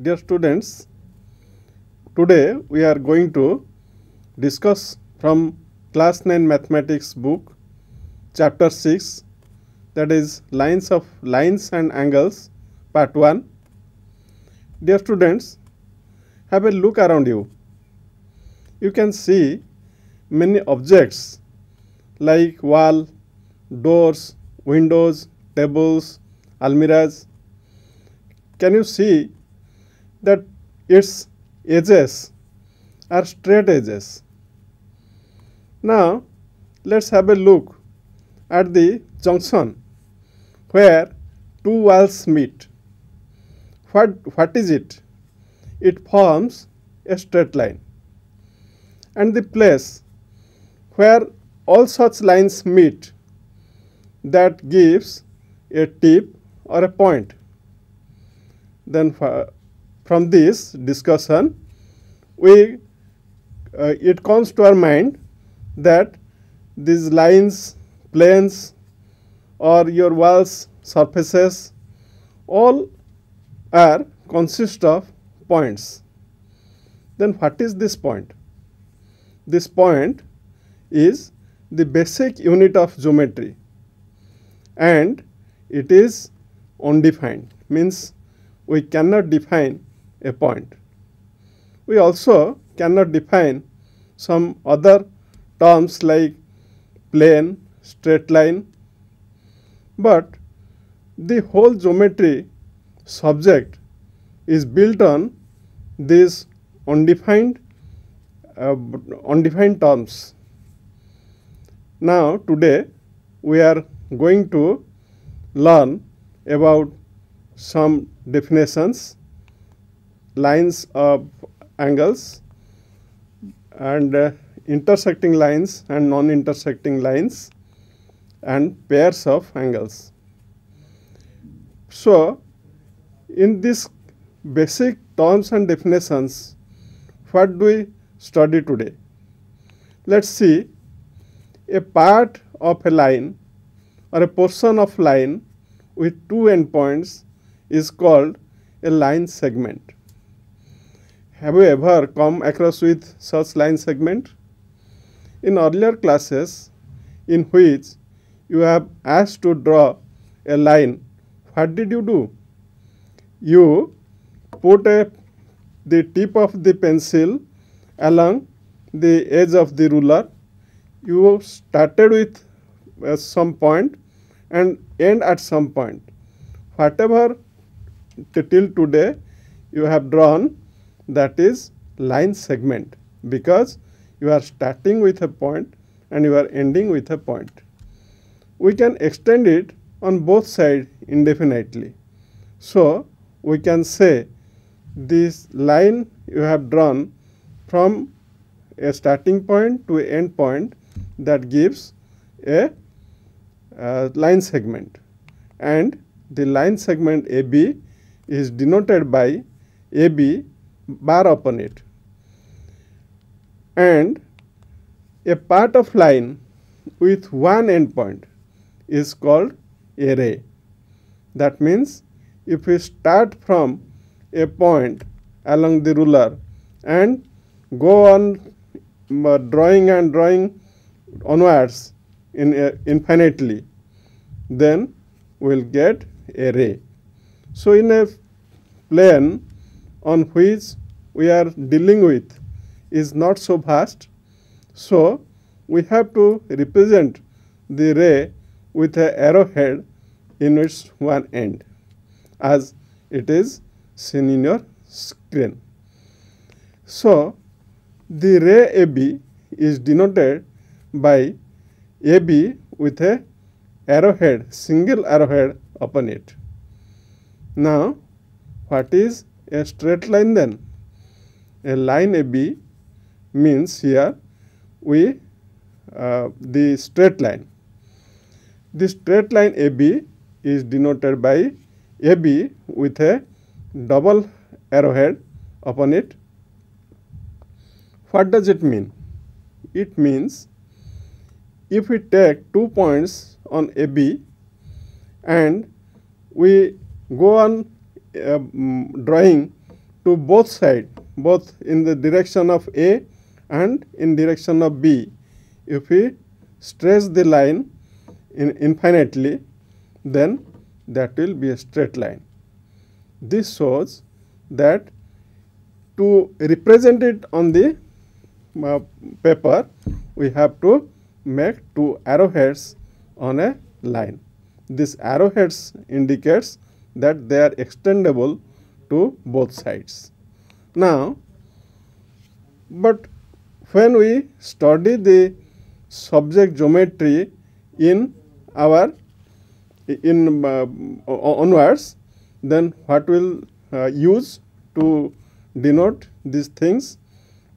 Dear students, today we are going to discuss from class 9 mathematics book chapter 6 that is lines of lines and angles part 1. Dear students, have a look around you. You can see many objects like wall, doors, windows, tables, almirahs. Can you see that its edges are straight edges? Now, let's have a look at the junction where two walls meet. What, what is it? It forms a straight line. And the place where all such lines meet that gives a tip or a point. Then from this discussion, we uh, it comes to our mind that these lines, planes, or your walls, surfaces, all are consist of points. Then what is this point? This point is the basic unit of geometry and it is undefined means we cannot define a point. We also cannot define some other terms like plane, straight line, but the whole geometry subject is built on these undefined uh, undefined terms. Now today we are going to learn about some definitions, lines of angles and uh, intersecting lines and non-intersecting lines and pairs of angles. So, in this basic terms and definitions, what do we study today? Let us see a part of a line or a portion of line with two endpoints is called a line segment. Have you ever come across with such line segment? In earlier classes in which you have asked to draw a line, what did you do? You put a, the tip of the pencil along the edge of the ruler. You started with uh, some point and end at some point. Whatever till today you have drawn that is line segment because you are starting with a point and you are ending with a point. We can extend it on both sides indefinitely. So, we can say this line you have drawn from a starting point to end point that gives a uh, line segment and the line segment AB is denoted by AB bar upon it and a part of line with one endpoint is called a ray. That means if we start from a point along the ruler and go on uh, drawing and drawing onwards in uh, infinitely then we will get a ray. So, in a plane on which we are dealing with is not so vast. So, we have to represent the ray with a arrowhead in its one end as it is seen in your screen. So, the ray AB is denoted by AB with a arrowhead, single arrowhead upon it. Now, what is a straight line then? A line AB means here we uh, the straight line. The straight line AB is denoted by AB with a double arrowhead upon it. What does it mean? It means if we take two points on AB and we go on uh, drawing to both side both in the direction of A and in direction of B. If we stretch the line in infinitely then that will be a straight line. This shows that to represent it on the uh, paper we have to make two arrowheads on a line. This arrowheads indicates that they are extendable to both sides. Now, but when we study the subject geometry in our in uh, onwards then what will uh, use to denote these things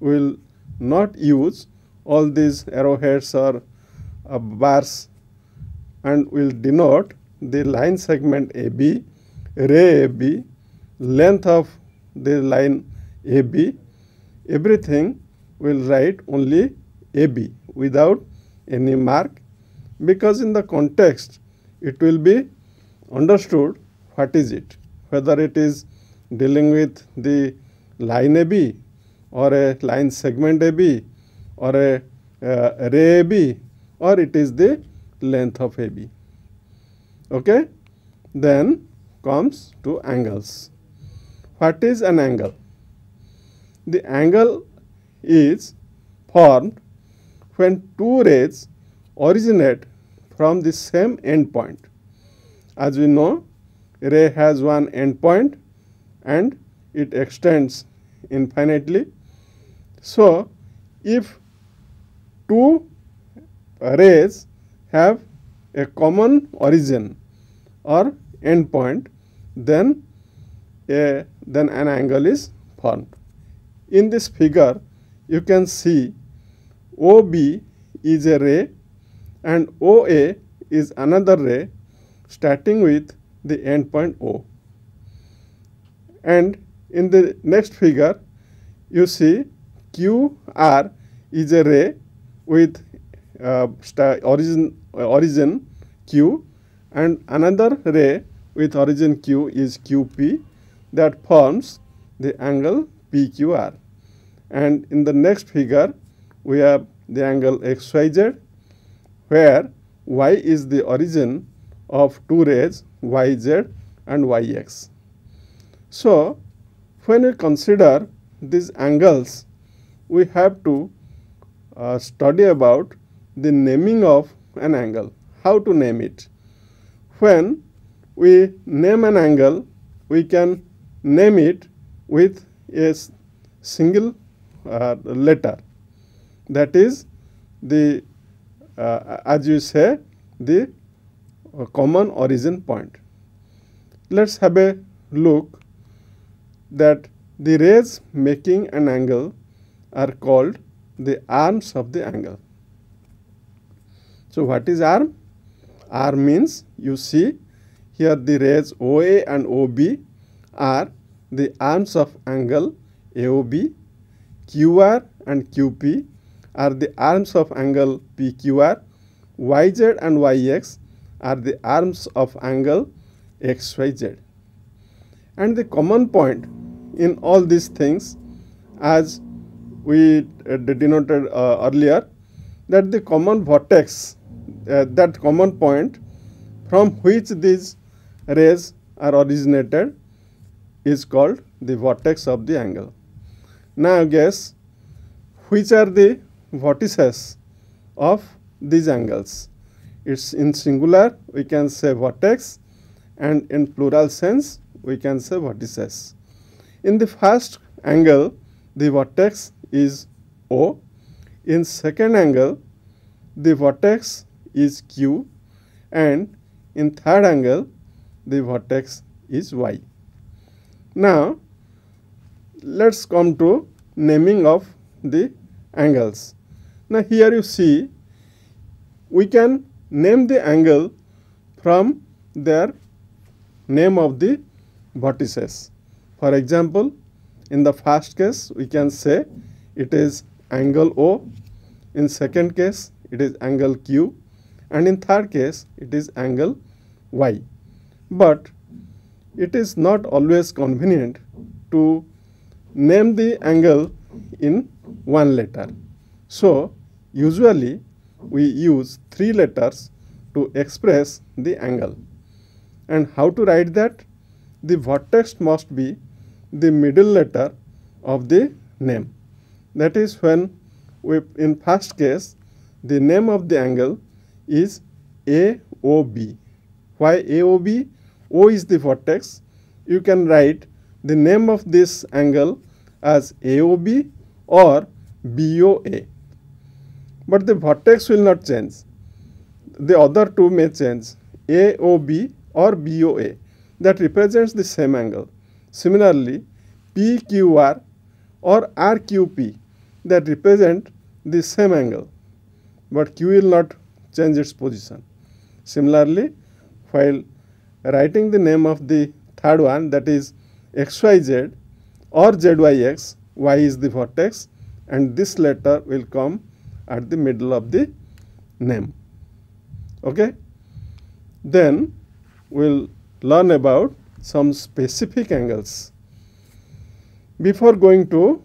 We will not use all these arrowheads or uh, bars and will denote the line segment AB, ray AB, length of the line AB, everything will write only AB without any mark because in the context it will be understood what is it whether it is dealing with the line AB or a line segment AB or a uh, ray AB or it is the length of AB. Okay? Then comes to angles. What is an angle? The angle is formed when two rays originate from the same endpoint. As we know, ray has one endpoint and it extends infinitely. So, if two rays have a common origin or endpoint, then a, then an angle is formed. In this figure, you can see OB is a ray and OA is another ray starting with the endpoint O. And in the next figure, you see QR is a ray with uh, origin, origin Q and another ray with origin Q is QP that forms the angle PQR. And in the next figure, we have the angle XYZ where Y is the origin of two rays YZ and YX. So, when we consider these angles, we have to uh, study about the naming of an angle, how to name it. When we name an angle, we can name it with a single uh, letter that is the uh, as you say the uh, common origin point. Let us have a look that the rays making an angle are called the arms of the angle. So, what is arm? Arm means you see here the rays OA and OB are the arms of angle AOB, QR and QP are the arms of angle PQR, YZ and YX are the arms of angle XYZ. And the common point in all these things as we uh, denoted uh, earlier that the common vertex uh, that common point from which these rays are originated is called the vortex of the angle. Now guess which are the vertices of these angles. It's in singular we can say vortex and in plural sense we can say vertices. In the first angle the vertex is O. In second angle the vertex is Q and in third angle the vertex is Y. Now let us come to naming of the angles. Now here you see we can name the angle from their name of the vertices. For example, in the first case we can say it is angle O, in second case it is angle Q and in third case it is angle Y. But it is not always convenient to name the angle in one letter. So, usually we use three letters to express the angle. And how to write that? The vertex must be the middle letter of the name. That is when we in first case the name of the angle is AOB. Why AOB? O is the vertex. You can write the name of this angle as AOB or BOA. But the vertex will not change. The other two may change AOB or BOA that represents the same angle. Similarly, PQR or RQP that represent the same angle, but Q will not change its position. Similarly, while writing the name of the third one that is XYZ or ZYX, Y is the vertex and this letter will come at the middle of the name. Okay? Then we will learn about some specific angles. Before going to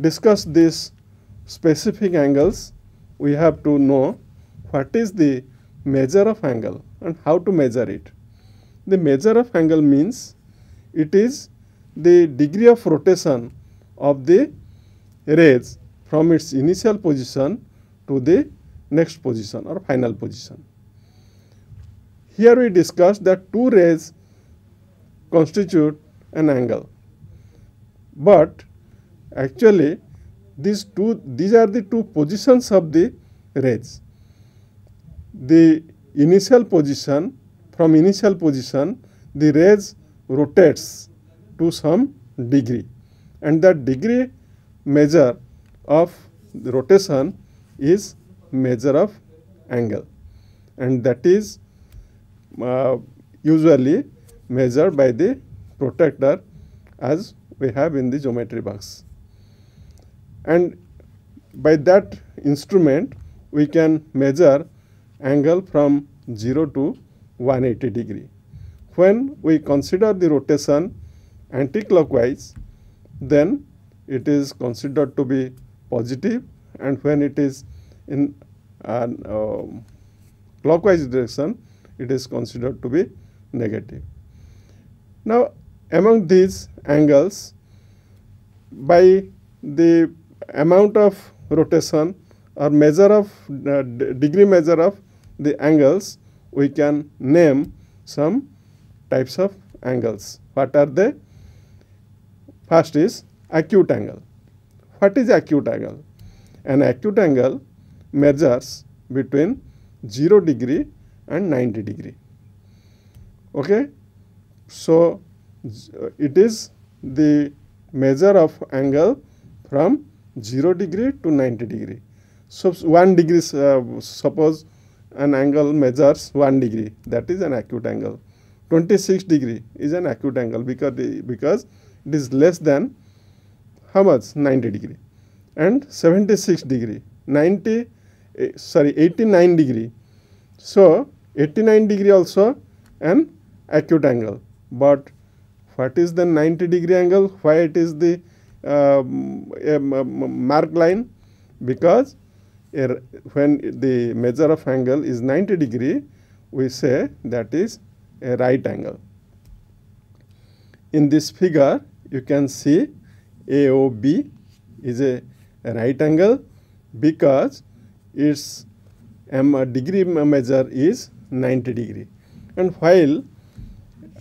discuss these specific angles, we have to know what is the measure of angle and how to measure it. The measure of angle means it is the degree of rotation of the rays from its initial position to the next position or final position. Here we discussed that two rays constitute an angle, but actually these two these are the two positions of the rays. The initial position from initial position the rays rotates to some degree. And that degree measure of rotation is measure of angle. And that is uh, usually measured by the protractor as we have in the geometry box. And by that instrument we can measure angle from 0 to 180 degree. When we consider the rotation anticlockwise then it is considered to be positive and when it is in an uh, clockwise direction it is considered to be negative. Now among these angles by the amount of rotation or measure of uh, degree measure of the angles we can name some types of angles. What are they? First is acute angle. What is acute angle? An acute angle measures between 0 degree and 90 degree. Okay? So, it is the measure of angle from 0 degree to 90 degree. So, 1 degree uh, suppose an angle measures 1 degree that is an acute angle. 26 degree is an acute angle because, because it is less than how much 90 degree and 76 degree 90 eh, sorry 89 degree. So, 89 degree also an acute angle, but what is the 90 degree angle? Why it is the uh, mark line? Because when the measure of angle is 90 degree, we say that is a right angle. In this figure, you can see AOB is a right angle because its um, degree measure is 90 degree and while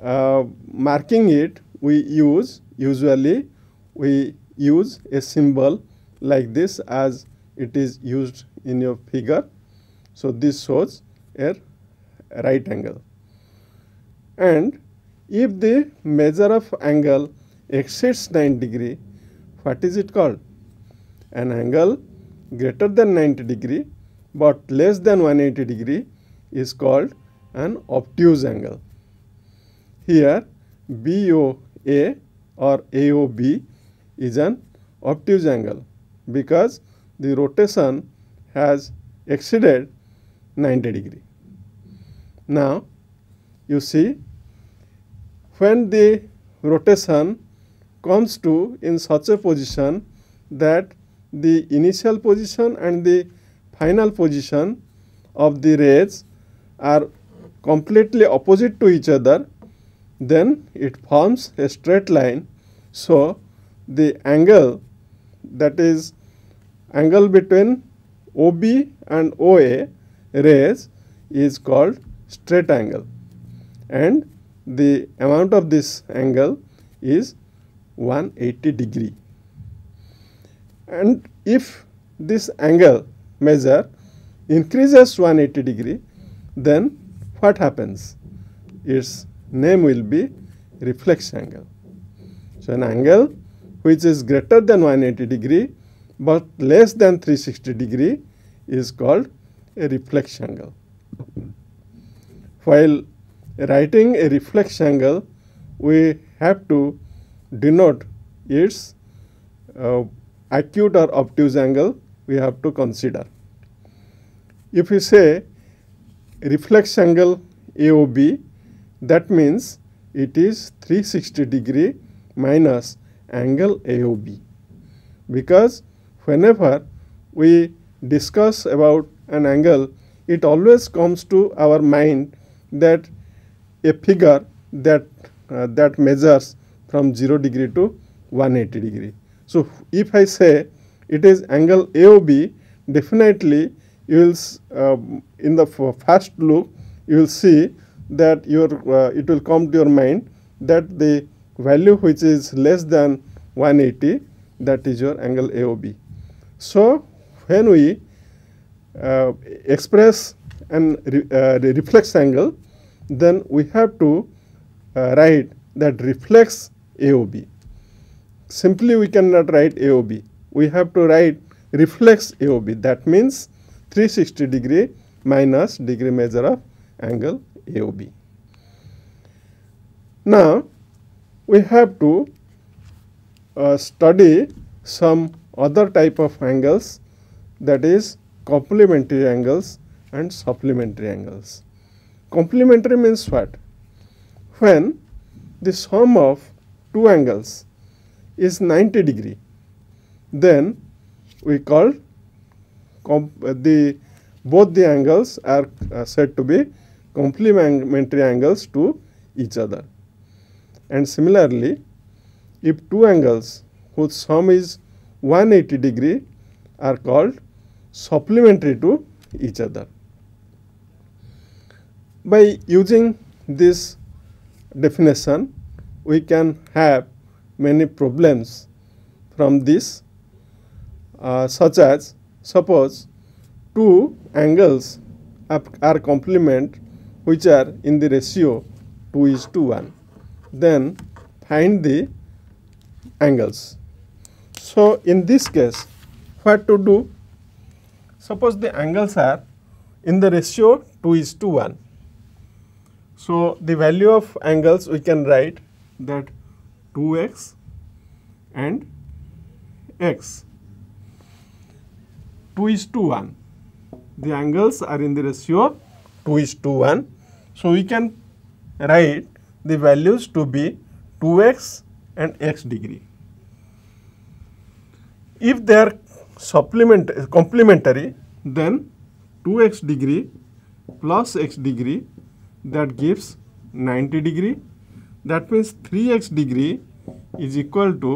uh, marking it we use usually we use a symbol like this as it is used in your figure. So, this shows a right angle and if the measure of angle exceeds 9 degree what is it called? An angle greater than 90 degree but less than 180 degree is called an obtuse angle. Here BOA or AOB is an obtuse angle because the rotation has exceeded 90 degree. Now you see when the rotation comes to in such a position that the initial position and the final position of the rays are completely opposite to each other then it forms a straight line. So, the angle that is angle between OB and OA rays is called straight angle and the amount of this angle is 180 degree. And if this angle measure increases 180 degree then what happens? Its name will be reflex angle. So, an angle which is greater than 180 degree but less than 360 degree is called a reflex angle. While writing a reflex angle, we have to denote its uh, acute or obtuse angle we have to consider. If we say reflex angle AOB, that means it is 360 degree minus angle AOB because whenever we discuss about an angle it always comes to our mind that a figure that uh, that measures from 0 degree to 180 degree. So, if I say it is angle AOB definitely you will uh, in the first look you will see that your uh, it will come to your mind that the value which is less than 180 that is your angle AOB. So, when we uh, express an re, uh, reflex angle then we have to uh, write that reflex AOB. Simply we cannot write AOB, we have to write reflex AOB that means 360 degree minus degree measure of angle AOB. Now, we have to uh, study some other type of angles that is complementary angles and supplementary angles. Complementary means what? When the sum of two angles is 90 degree, then we call the both the angles are uh, said to be complementary angles to each other. And similarly, if two angles whose sum is 180 degree are called supplementary to each other. By using this definition, we can have many problems from this uh, such as suppose two angles are complement which are in the ratio 2 is to 1 then find the angles. So, in this case what to do? Suppose the angles are in the ratio 2 is to 1. So, the value of angles we can write that 2x and x 2 is to 1. The angles are in the ratio 2 is to 1 so, we can write the values to be 2x and x degree. If they are supplement complementary then 2x degree plus x degree that gives 90 degree that means 3x degree is equal to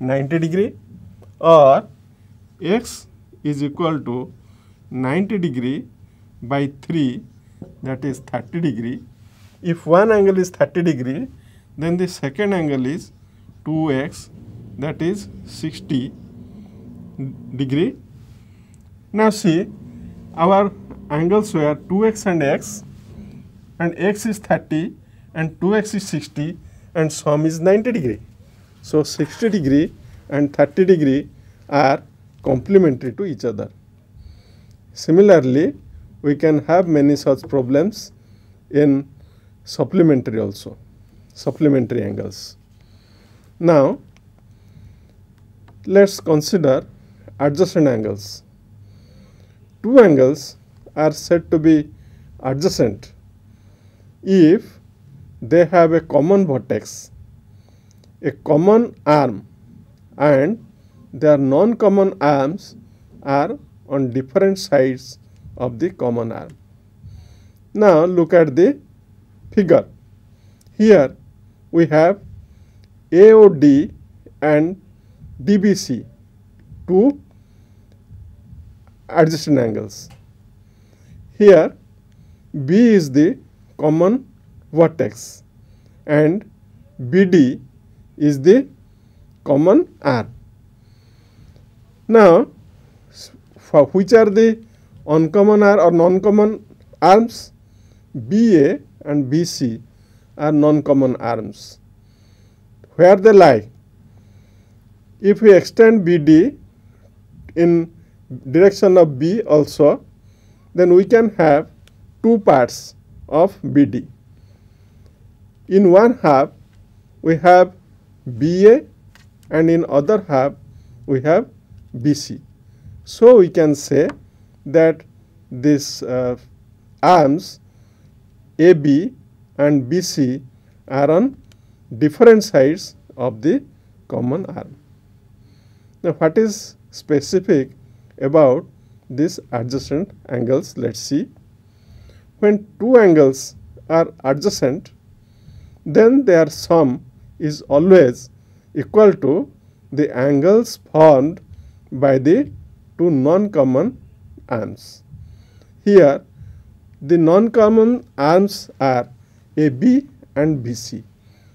90 degree or x is equal to 90 degree by 3 that is 30 degree. If one angle is 30 degree, then the second angle is 2x that is 60 degree. Now see our angles were 2x and x and x is 30 and 2x is 60 and sum is 90 degree. So 60 degree and 30 degree are complementary to each other. Similarly, we can have many such problems in supplementary also, supplementary angles. Now, let us consider adjacent angles. Two angles are said to be adjacent if they have a common vertex a common arm and their non-common arms are on different sides of the common arm. Now look at the figure. Here we have AOD and DBC, two adjacent angles. Here B is the common vertex and BD is the common arm. Now, which are the uncommon R or non-common arms? BA and BC are non-common arms. Where they lie? If we extend BD in direction of B also, then we can have two parts of BD. In one half, we have BA and in other half, we have BC. So, we can say that these uh, arms AB and BC are on different sides of the common arm. Now, what is specific about these adjacent angles? Let us see. When two angles are adjacent, then their sum is always equal to the angles formed by the two non-common arms. Here the non-common arms are AB and BC.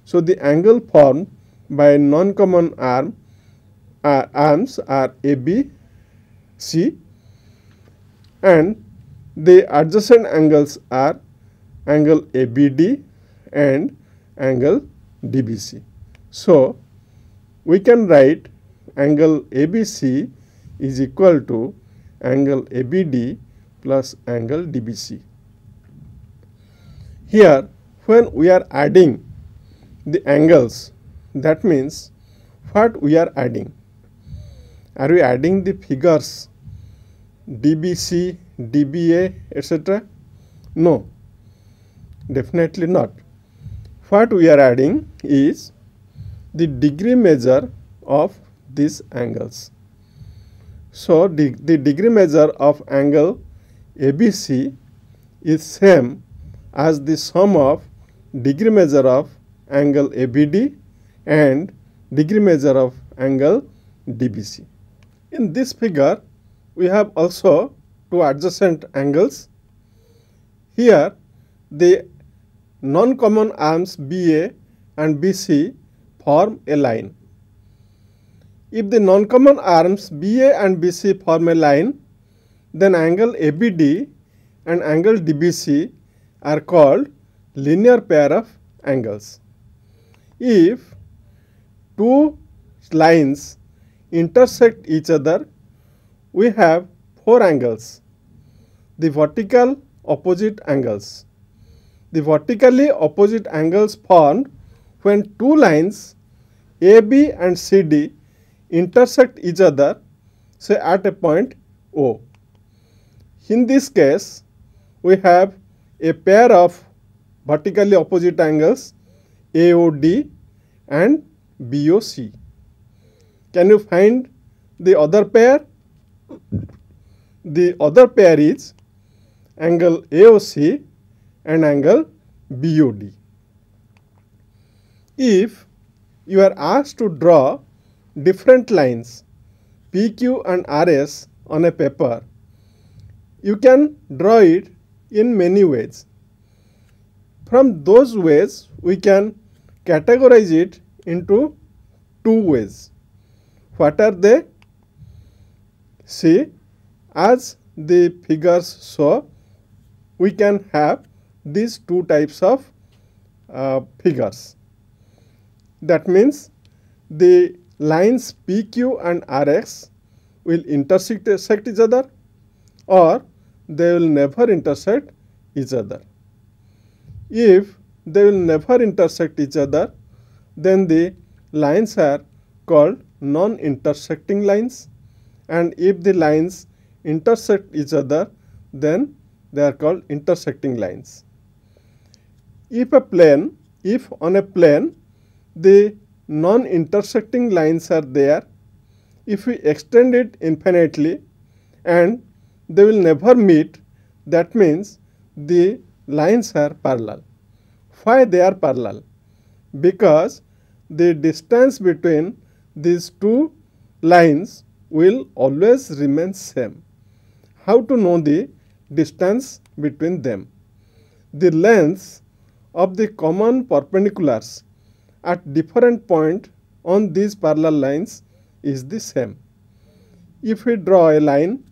So, the angle formed by non-common arm uh, arms are AB, C and the adjacent angles are angle ABD and angle DBC. So, we can write angle ABC is equal to angle ABD plus angle DBC. Here when we are adding the angles that means what we are adding? Are we adding the figures DBC, DBA etc.? No, definitely not. What we are adding is the degree measure of these angles. So, the, the degree measure of angle ABC is same as the sum of degree measure of angle ABD and degree measure of angle DBC. In this figure, we have also two adjacent angles. Here, the non-common arms BA and BC form a line. If the non-common arms BA and BC form a line, then angle ABD and angle DBC are called linear pair of angles. If two lines intersect each other, we have four angles. The vertical opposite angles. The vertically opposite angles formed when two lines AB and CD intersect each other say at a point O. In this case, we have a pair of vertically opposite angles AOD and BOC. Can you find the other pair? The other pair is angle AOC and angle BOD. If you are asked to draw different lines PQ and RS on a paper, you can draw it in many ways. From those ways, we can categorize it into two ways. What are they? See, as the figures show, we can have these two types of uh, figures. That means the lines PQ and RX will intersect each other or they will never intersect each other. If they will never intersect each other, then the lines are called non-intersecting lines and if the lines intersect each other, then they are called intersecting lines. If a plane, if on a plane the non-intersecting lines are there, if we extend it infinitely and they will never meet, that means the lines are parallel. Why they are parallel? Because the distance between these two lines will always remain same. How to know the distance between them? The lengths of the common perpendiculars at different point on these parallel lines is the same. If we draw a line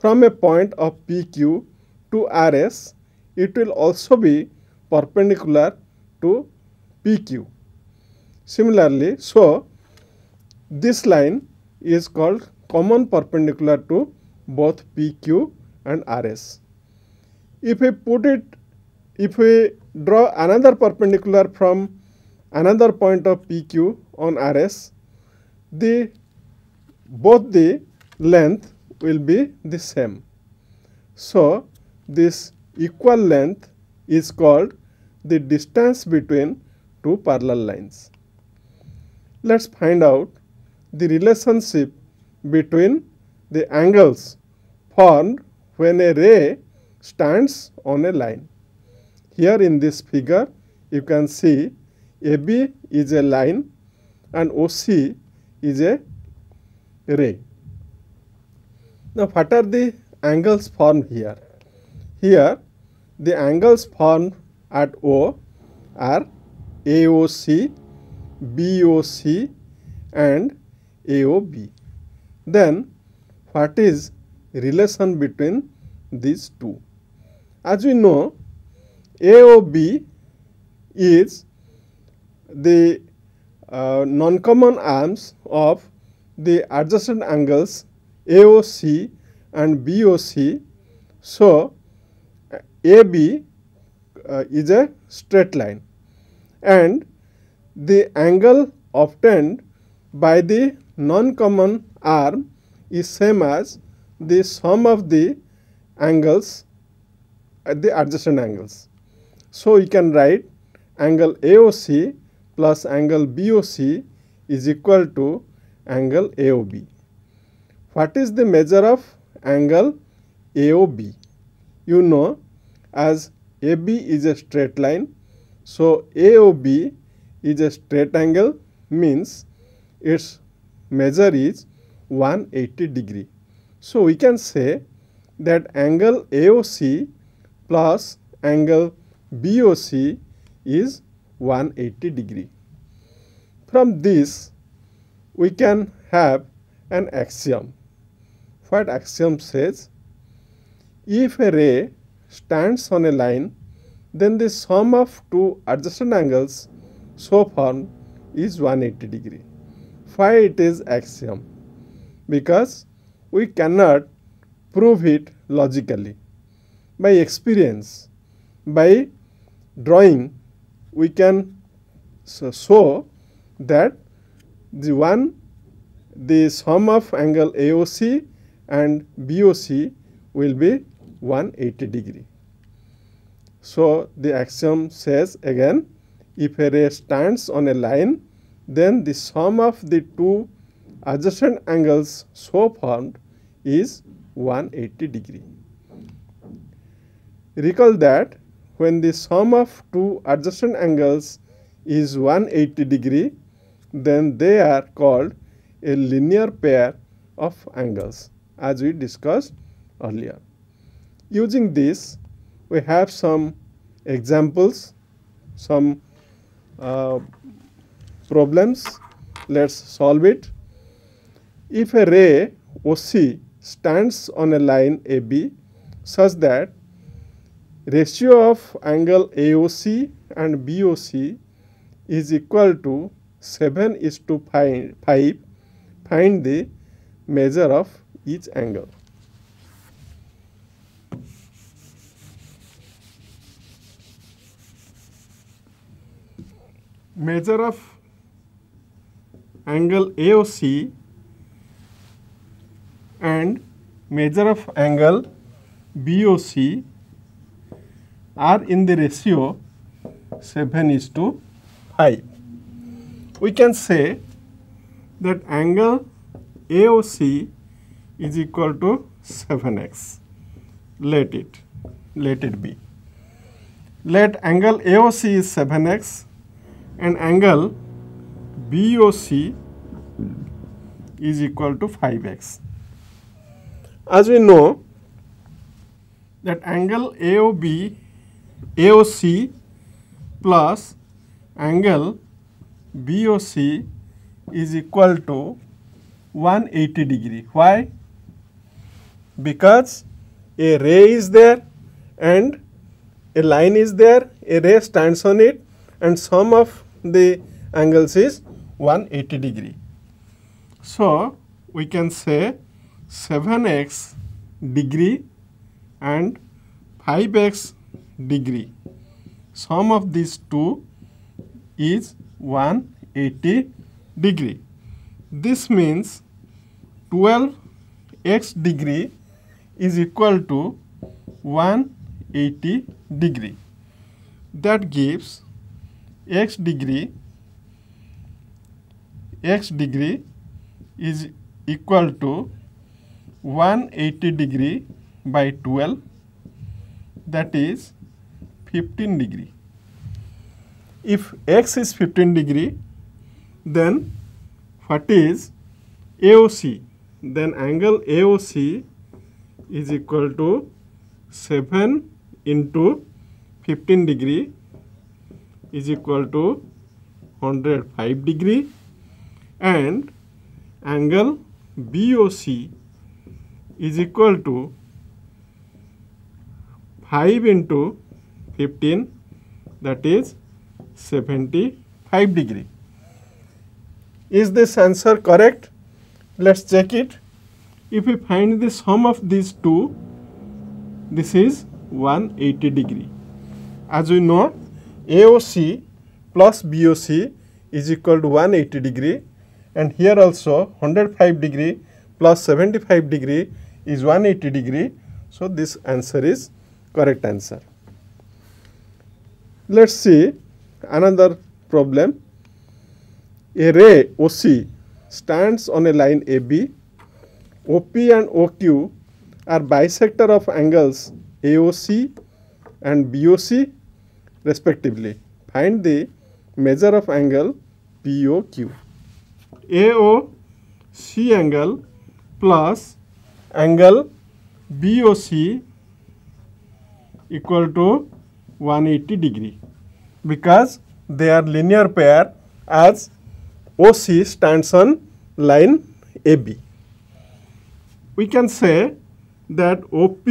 from a point of PQ to RS, it will also be perpendicular to PQ. Similarly, so this line is called common perpendicular to both PQ and RS. If we put it, if we draw another perpendicular from another point of PQ on RS, the both the length will be the same. So, this equal length is called the distance between two parallel lines. Let us find out the relationship between the angles formed when a ray stands on a line. Here in this figure, you can see AB is a line and OC is a ray. Now, what are the angles formed here? Here, the angles formed at O are AOC, BOC and AOB. Then, what is relation between these two? As we know, AOB is the uh, non-common arms of the adjacent angles AOC and BOC. So, AB uh, is a straight line and the angle obtained by the non-common arm is same as the sum of the angles at the adjacent angles. So, you can write angle AOC plus angle BOC is equal to angle AOB. What is the measure of angle AOB? You know as AB is a straight line. So, AOB is a straight angle means its measure is 180 degree. So, we can say that angle AOC plus angle BOC is 180 degree. From this we can have an axiom what axiom says? If a ray stands on a line, then the sum of two adjacent angles so formed is 180 degree. Why it is axiom? Because we cannot prove it logically. By experience, by drawing, we can show that the one the sum of angle AOC and BOC will be 180 degree. So, the axiom says again if a ray stands on a line then the sum of the two adjacent angles so formed is 180 degree. Recall that when the sum of two adjacent angles is 180 degree then they are called a linear pair of angles as we discussed earlier. Using this, we have some examples, some uh, problems. Let's solve it. If a ray OC stands on a line AB such that ratio of angle AOC and BOC is equal to 7 is to 5, 5 find the measure of each angle. Measure of angle AOC and measure of angle BOC are in the ratio 7 is to 5. we can say that angle AOC is equal to 7x. Let it, let it be. Let angle AOC is 7x and angle BOC is equal to 5x. As we know that angle AOB, AOC plus angle BOC is equal to 180 degree. Why? Because a ray is there and a line is there, a ray stands on it and sum of the angles is 180 degree. So, we can say 7x degree and 5x degree. Sum of these two is 180 degree. This means 12x degree is equal to 180 degree. That gives x degree x degree is equal to 180 degree by 12 that is 15 degree. If x is 15 degree then what is AOC? Then angle AOC is equal to 7 into 15 degree is equal to 105 degree and angle BOC is equal to 5 into 15 that is 75 degree. Is this answer correct? Let us check it. If we find the sum of these two, this is 180 degree. As we know, AOC plus BOC is equal to 180 degree and here also 105 degree plus 75 degree is 180 degree. So, this answer is correct answer. Let us see another problem. A ray OC stands on a line AB. OP and OQ are bisector of angles AOC and BOC respectively. Find the measure of angle POQ. AOC angle plus angle BOC equal to 180 degree because they are linear pair as OC stands on line AB. We can say that OP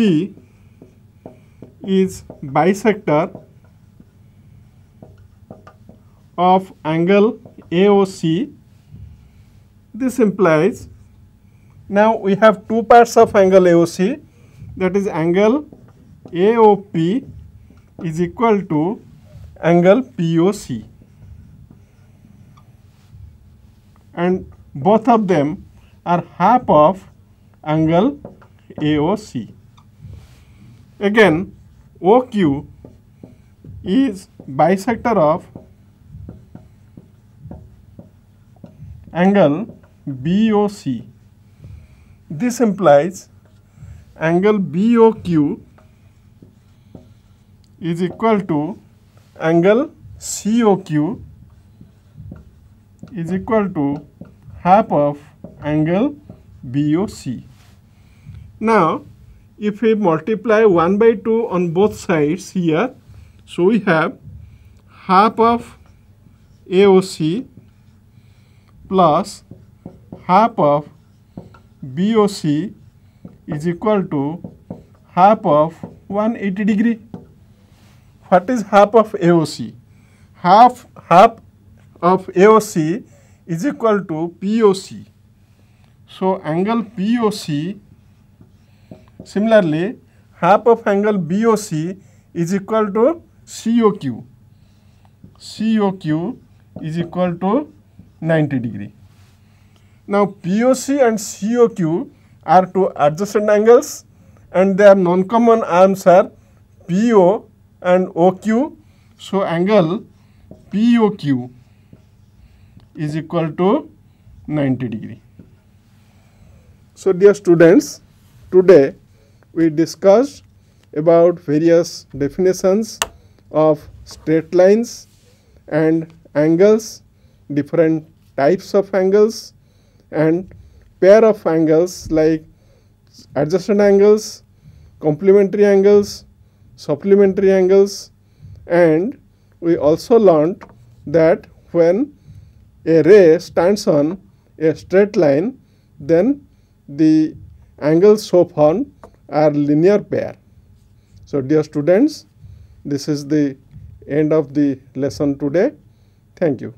is bisector of angle AOC. This implies now we have two parts of angle AOC that is angle AOP is equal to angle POC and both of them are half of angle AOC. Again OQ is bisector of angle BOC. This implies angle BOQ is equal to angle COQ is equal to half of angle BOC. Now, if we multiply 1 by 2 on both sides here, so we have half of AOC plus half of BOC is equal to half of 180 degree. What is half of AOC? Half, half of AOC is equal to POC. So, angle POC similarly half of angle BOC is equal to COQ. COQ is equal to 90 degree. Now, POC and COQ are two adjacent angles and their non-common arms are PO and OQ. So, angle POQ is equal to 90 degree. So dear students, today we discussed about various definitions of straight lines and angles, different types of angles and pair of angles like adjacent angles, complementary angles, supplementary angles and we also learned that when a ray stands on a straight line then the angles so found are linear pair. So dear students, this is the end of the lesson today. Thank you.